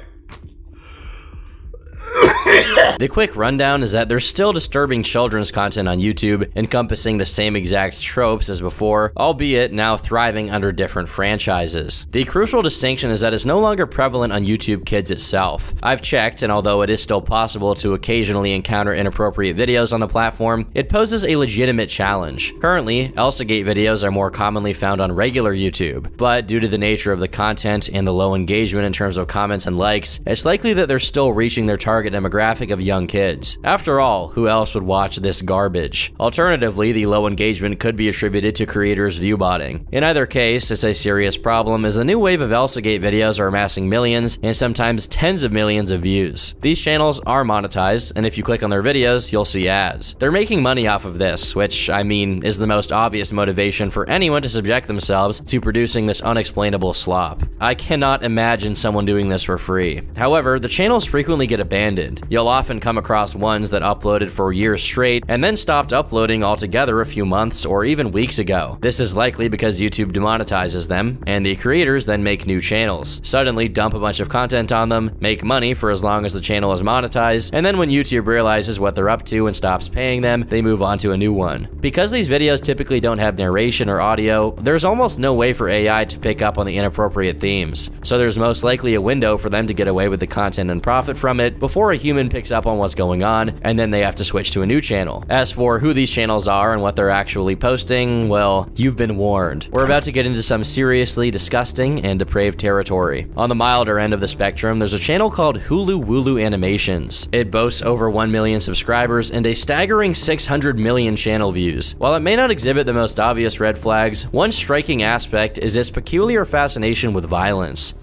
the quick rundown is that there's still disturbing children's content on YouTube encompassing the same exact tropes as before, albeit now thriving under different franchises. The crucial distinction is that it's no longer prevalent on YouTube Kids itself. I've checked, and although it is still possible to occasionally encounter inappropriate videos on the platform, it poses a legitimate challenge. Currently, Elsagate videos are more commonly found on regular YouTube, but due to the nature of the content and the low engagement in terms of comments and likes, it's likely that they're still reaching their target demographic of young kids. After all, who else would watch this garbage? Alternatively, the low engagement could be attributed to creators viewbotting. In either case, it's a serious problem as the new wave of Elsagate videos are amassing millions and sometimes tens of millions of views. These channels are monetized, and if you click on their videos, you'll see ads. They're making money off of this, which, I mean, is the most obvious motivation for anyone to subject themselves to producing this unexplainable slop. I cannot imagine someone doing this for free. However, the channels frequently get abandoned You'll often come across ones that uploaded for years straight and then stopped uploading altogether a few months or even weeks ago. This is likely because YouTube demonetizes them, and the creators then make new channels, suddenly dump a bunch of content on them, make money for as long as the channel is monetized, and then when YouTube realizes what they're up to and stops paying them, they move on to a new one. Because these videos typically don't have narration or audio, there's almost no way for AI to pick up on the inappropriate themes, so there's most likely a window for them to get away with the content and profit from it before a human picks up on what's going on, and then they have to switch to a new channel. As for who these channels are and what they're actually posting, well, you've been warned. We're about to get into some seriously disgusting and depraved territory. On the milder end of the spectrum, there's a channel called Hulu Wulu Animations. It boasts over 1 million subscribers and a staggering 600 million channel views. While it may not exhibit the most obvious red flags, one striking aspect is its peculiar fascination with violence.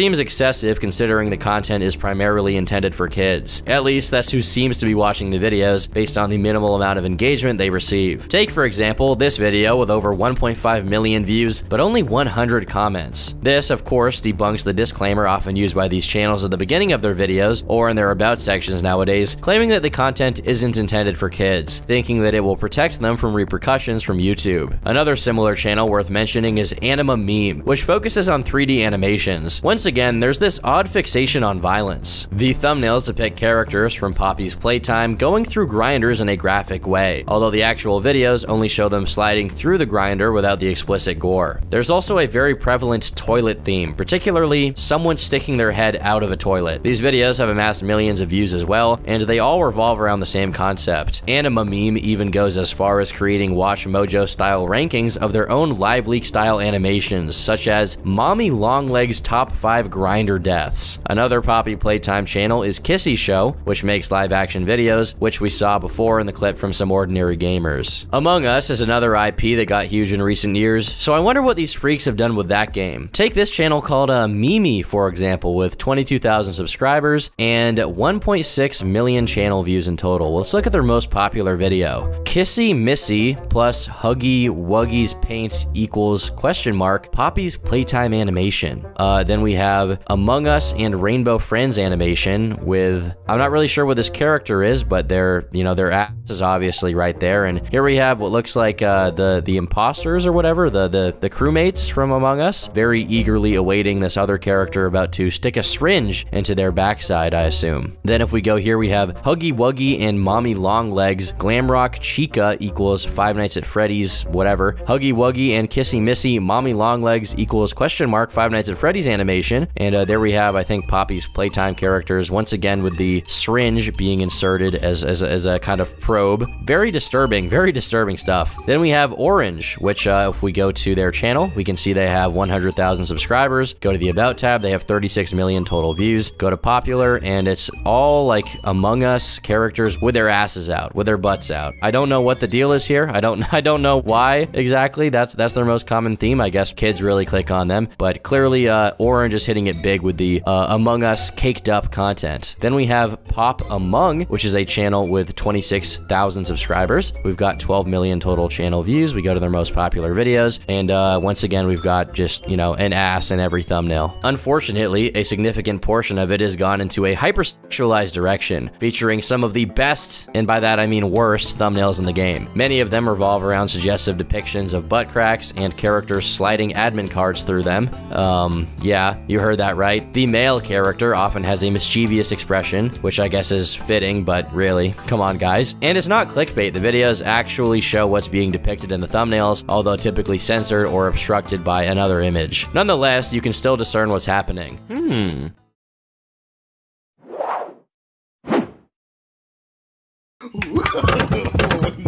Seems excessive considering the content is primarily intended for kids. At least that's who seems to be watching the videos based on the minimal amount of engagement they receive. Take for example this video with over 1.5 million views but only 100 comments. This of course debunks the disclaimer often used by these channels at the beginning of their videos or in their about sections nowadays claiming that the content isn't intended for kids, thinking that it will protect them from repercussions from YouTube. Another similar channel worth mentioning is Anima Meme, which focuses on 3D animations. Once again, there's this odd fixation on violence. The thumbnails depict characters from Poppy's Playtime going through grinders in a graphic way, although the actual videos only show them sliding through the grinder without the explicit gore. There's also a very prevalent toilet theme, particularly someone sticking their head out of a toilet. These videos have amassed millions of views as well, and they all revolve around the same concept. Anima Meme even goes as far as creating Watch Mojo style rankings of their own live leak style animations, such as Mommy Longlegs Top 5 Grinder Deaths. Another Poppy Playtime channel is Kissy Show, which makes live action videos, which we saw before in the clip from some ordinary gamers. Among Us is another IP that got huge in recent years, so I wonder what these freaks have done with that game. Take this channel called uh, Mimi, for example, with 22,000 subscribers and 1.6 million channel views in total. Let's look at their most popular video. Kissy Missy plus Huggy Wuggy's paint equals question mark Poppy's playtime animation. Uh, then we have Among Us and Rainbow Friends animation with I'm not really sure what this character is, but their you know their ass is obviously right there. And here we have what looks like uh, the the imposters or whatever the the the crewmates from Among Us, very eagerly awaiting this other character about to stick a syringe into their backside, I assume. Then if we go here, we have Huggy Wuggy and Mommy Longlegs, Glamrock Chica equals Five Nights at Freddy's, whatever. Huggy Wuggy and Kissy Missy, Mommy Longlegs equals question mark Five Nights at Freddy's animation. And uh, there we have, I think, Poppy's playtime characters, once again with the syringe being inserted as, as, as a kind of probe. Very disturbing, very disturbing stuff. Then we have Orange, which uh, if we go to their channel, we can see they have 100,000 subscribers. Go to the About tab, they have 36 million total views. Go to Popular, and it's all like Among Us characters with their asses out, with their butts out. I don't know what the deal is here. I don't I don't know why exactly. That's that's their most common theme. I guess kids really click on them, but clearly uh, Orange is hitting it big with the uh, Among Us caked up content. Then we have Pop Among, which is a channel with 26,000 subscribers. We've got 12 million total channel views. We go to their most popular videos, and uh, once again we've got just you know an ass in every thumbnail. Unfortunately, a significant portion of it has gone into a hypersexualized direction, featuring some of the best, and by that I mean worst, thumbnails in the game. Many of them revolve around suggestive depictions of butt cracks and characters sliding admin cards through them. Um, yeah, you heard that right. The male character often has a mischievous expression, which I guess is fitting, but really, come on guys. And it's not clickbait, the videos actually show what's being depicted in the thumbnails, although typically censored or obstructed by another image. Nonetheless, you can still discern what's happening. Hmm.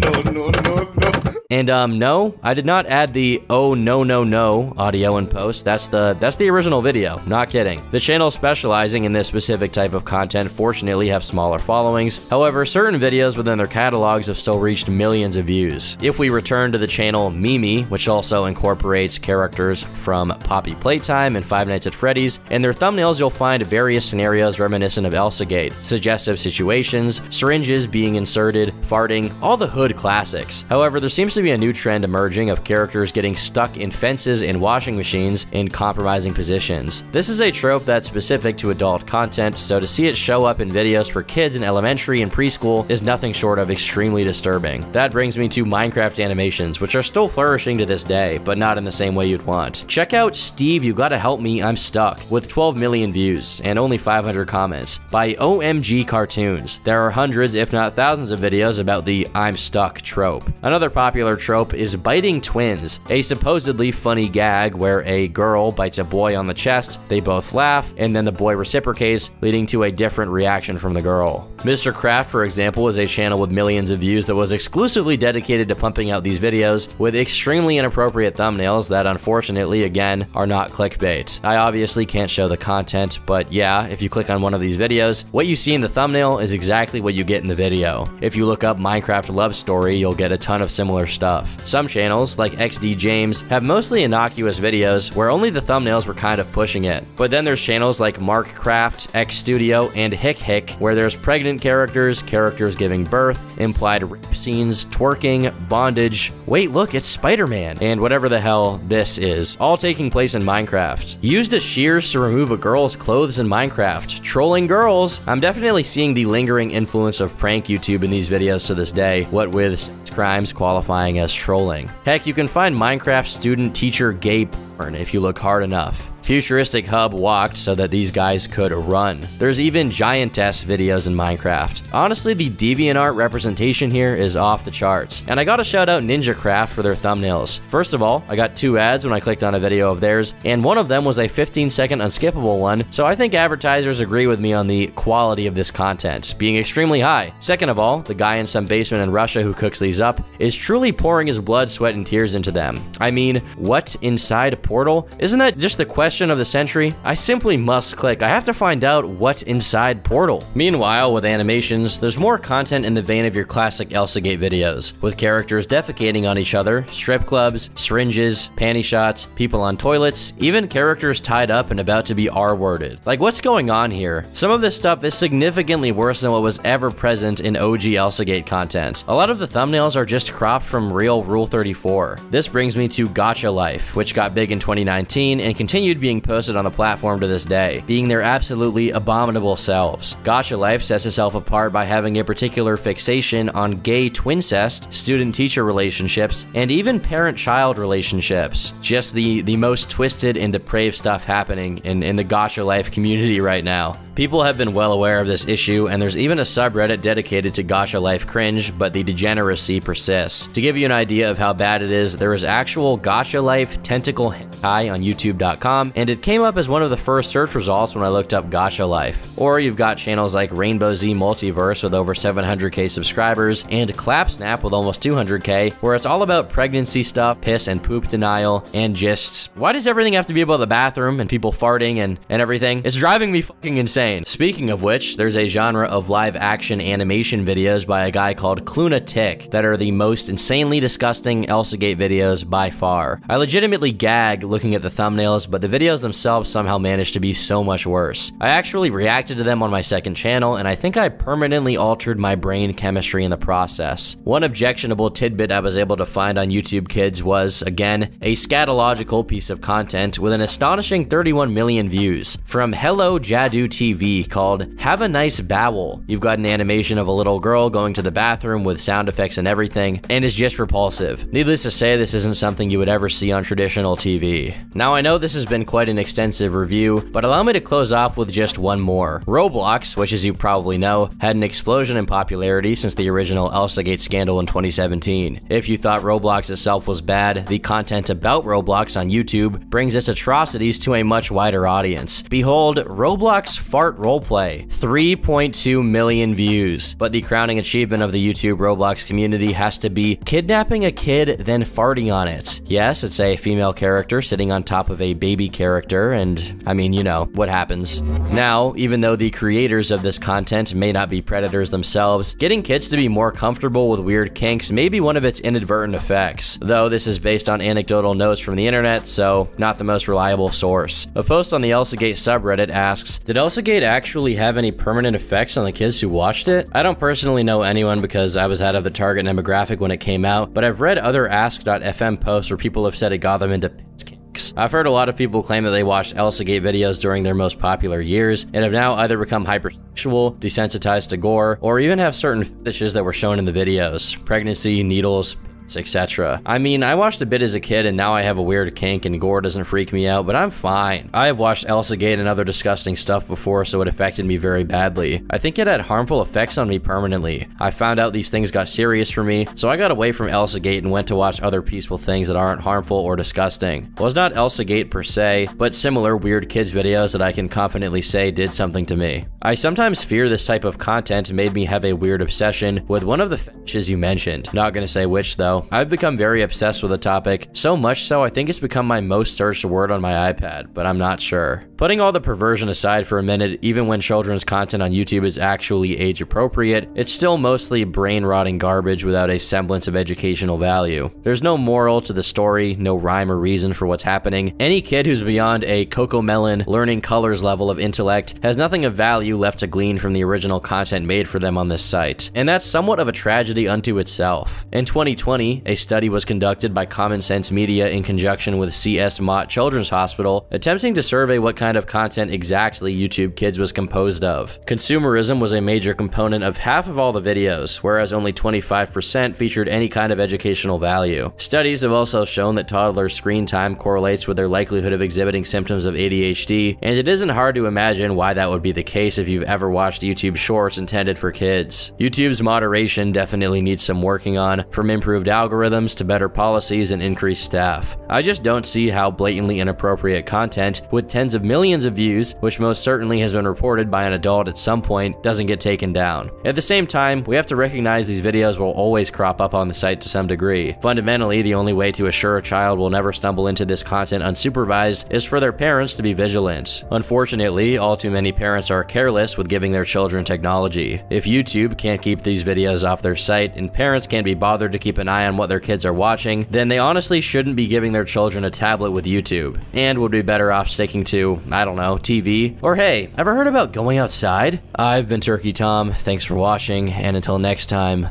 no, no, no, no. And um, no, I did not add the "oh no no no" audio in post. That's the that's the original video. Not kidding. The channel specializing in this specific type of content fortunately have smaller followings. However, certain videos within their catalogs have still reached millions of views. If we return to the channel Mimi, which also incorporates characters from Poppy Playtime and Five Nights at Freddy's, in their thumbnails you'll find various scenarios reminiscent of Elsagate, suggestive situations, syringes being inserted, farting, all the hood classics. However, there seems to be a new trend emerging of characters getting stuck in fences and washing machines in compromising positions. This is a trope that's specific to adult content, so to see it show up in videos for kids in elementary and preschool is nothing short of extremely disturbing. That brings me to Minecraft animations, which are still flourishing to this day, but not in the same way you'd want. Check out Steve, You Gotta Help Me, I'm Stuck, with 12 million views and only 500 comments, by OMG Cartoons. There are hundreds, if not thousands of videos about the I'm Stuck trope. Another popular trope is biting twins, a supposedly funny gag where a girl bites a boy on the chest, they both laugh, and then the boy reciprocates, leading to a different reaction from the girl. Mr. Craft, for example, is a channel with millions of views that was exclusively dedicated to pumping out these videos with extremely inappropriate thumbnails that unfortunately, again, are not clickbait. I obviously can't show the content, but yeah, if you click on one of these videos, what you see in the thumbnail is exactly what you get in the video. If you look up Minecraft Love Story, you'll get a ton of similar stories stuff. Some channels, like XD James, have mostly innocuous videos where only the thumbnails were kind of pushing it. But then there's channels like Mark Craft, X Studio, and Hick Hick, where there's pregnant characters, characters giving birth, implied rape scenes, twerking, bondage. Wait, look, it's Spider-Man, and whatever the hell this is, all taking place in Minecraft. Used as shears to remove a girl's clothes in Minecraft. Trolling girls. I'm definitely seeing the lingering influence of prank YouTube in these videos to this day, what with crimes qualifying as trolling. Heck, you can find Minecraft student teacher gay porn if you look hard enough. Futuristic Hub walked so that these guys could run. There's even giantess videos in Minecraft. Honestly, the DeviantArt representation here is off the charts. And I gotta shout out NinjaCraft for their thumbnails. First of all, I got two ads when I clicked on a video of theirs, and one of them was a 15 second unskippable one, so I think advertisers agree with me on the quality of this content, being extremely high. Second of all, the guy in some basement in Russia who cooks these up is truly pouring his blood, sweat, and tears into them. I mean, what inside a Portal? Isn't that just the question question of the century? I simply must click. I have to find out what's inside Portal. Meanwhile, with animations, there's more content in the vein of your classic Elsagate videos, with characters defecating on each other, strip clubs, syringes, panty shots, people on toilets, even characters tied up and about to be R-worded. Like, what's going on here? Some of this stuff is significantly worse than what was ever present in OG Elsagate content. A lot of the thumbnails are just cropped from real Rule 34. This brings me to Gacha Life, which got big in 2019 and continued being posted on the platform to this day, being their absolutely abominable selves. Gacha Life sets itself apart by having a particular fixation on gay twincest, student-teacher relationships, and even parent-child relationships. Just the, the most twisted and depraved stuff happening in, in the Gacha Life community right now. People have been well aware of this issue, and there's even a subreddit dedicated to Gacha Life cringe, but the degeneracy persists. To give you an idea of how bad it is, there is actual Gacha Life tentacle hentai on YouTube.com, and it came up as one of the first search results when I looked up Gacha Life. Or you've got channels like Rainbow Z Multiverse with over 700k subscribers, and Clapsnap with almost 200k, where it's all about pregnancy stuff, piss and poop denial, and just why does everything have to be about the bathroom and people farting and, and everything? It's driving me fucking insane insane. Speaking of which, there's a genre of live action animation videos by a guy called Clunatic that are the most insanely disgusting Elsagate videos by far. I legitimately gag looking at the thumbnails, but the videos themselves somehow manage to be so much worse. I actually reacted to them on my second channel, and I think I permanently altered my brain chemistry in the process. One objectionable tidbit I was able to find on YouTube Kids was, again, a scatological piece of content with an astonishing 31 million views. From Hello Jadu TV TV called Have a Nice Bowel. You've got an animation of a little girl going to the bathroom with sound effects and everything, and is just repulsive. Needless to say, this isn't something you would ever see on traditional TV. Now, I know this has been quite an extensive review, but allow me to close off with just one more. Roblox, which as you probably know, had an explosion in popularity since the original Elsagate scandal in 2017. If you thought Roblox itself was bad, the content about Roblox on YouTube brings its atrocities to a much wider audience. Behold, Roblox Roleplay, 3.2 million views. But the crowning achievement of the YouTube Roblox community has to be kidnapping a kid, then farting on it. Yes, it's a female character sitting on top of a baby character, and I mean, you know, what happens. Now, even though the creators of this content may not be predators themselves, getting kids to be more comfortable with weird kinks may be one of its inadvertent effects, though this is based on anecdotal notes from the internet, so not the most reliable source. A post on the Elsagate subreddit asks, Did Elsagate actually have any permanent effects on the kids who watched it? I don't personally know anyone because I was out of the target demographic when it came out, but I've read other Ask.fm posts where people have said it got them into kinks. I've heard a lot of people claim that they watched Elsagate videos during their most popular years and have now either become hypersexual, desensitized to gore, or even have certain fetishes that were shown in the videos. Pregnancy, needles, etc. I mean, I watched a bit as a kid and now I have a weird kink and gore doesn't freak me out, but I'm fine. I have watched Elsagate and other disgusting stuff before, so it affected me very badly. I think it had harmful effects on me permanently. I found out these things got serious for me, so I got away from Elsagate and went to watch other peaceful things that aren't harmful or disgusting. Well, it's not Elsagate per se, but similar weird kids videos that I can confidently say did something to me. I sometimes fear this type of content made me have a weird obsession with one of the fetishes you mentioned. Not gonna say which though. I've become very obsessed with the topic, so much so I think it's become my most searched word on my iPad, but I'm not sure. Putting all the perversion aside for a minute, even when children's content on YouTube is actually age appropriate, it's still mostly brain rotting garbage without a semblance of educational value. There's no moral to the story, no rhyme or reason for what's happening. Any kid who's beyond a Coco Melon learning colors level of intellect has nothing of value left to glean from the original content made for them on this site. And that's somewhat of a tragedy unto itself. In 2020, a study was conducted by Common Sense Media in conjunction with CS Mott Children's Hospital, attempting to survey what kind of content exactly YouTube Kids was composed of. Consumerism was a major component of half of all the videos, whereas only 25% featured any kind of educational value. Studies have also shown that toddlers' screen time correlates with their likelihood of exhibiting symptoms of ADHD, and it isn't hard to imagine why that would be the case if you've ever watched YouTube shorts intended for kids. YouTube's moderation definitely needs some working on, from improved algorithms to better policies and increased staff. I just don't see how blatantly inappropriate content, with tens of millions of views, which most certainly has been reported by an adult at some point, doesn't get taken down. At the same time, we have to recognize these videos will always crop up on the site to some degree. Fundamentally, the only way to assure a child will never stumble into this content unsupervised is for their parents to be vigilant. Unfortunately, all too many parents are careless with giving their children technology. If YouTube can't keep these videos off their site and parents can't be bothered to keep an eye on what their kids are watching, then they honestly shouldn't be giving their children a tablet with YouTube, and would be better off sticking to, I don't know, TV. Or hey, ever heard about going outside? I've been Turkey Tom, thanks for watching, and until next time,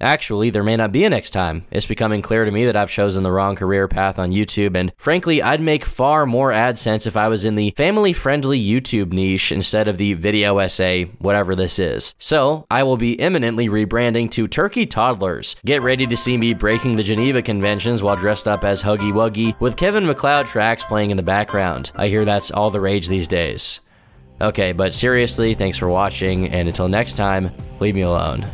Actually, there may not be a next time. It's becoming clear to me that I've chosen the wrong career path on YouTube, and frankly, I'd make far more AdSense if I was in the family friendly YouTube niche instead of the video essay, whatever this is. So, I will be imminently rebranding to Turkey Toddlers. Get ready to see me breaking the Geneva Conventions while dressed up as Huggy Wuggy with Kevin MacLeod tracks playing in the background. I hear that's all the rage these days. Okay, but seriously, thanks for watching, and until next time, leave me alone.